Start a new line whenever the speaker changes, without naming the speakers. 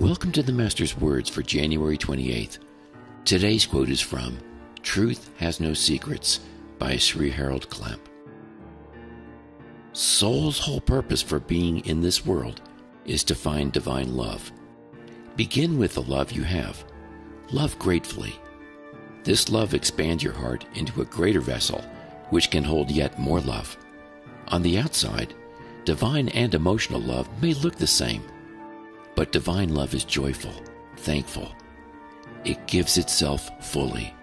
Welcome to the Master's Words for January 28th. Today's quote is from Truth Has No Secrets by Sri Harold Klemp. Soul's whole purpose for being in this world is to find divine love. Begin with the love you have. Love gratefully. This love expands your heart into a greater vessel, which can hold yet more love. On the outside, divine and emotional love may look the same but divine love is joyful, thankful. It gives itself fully.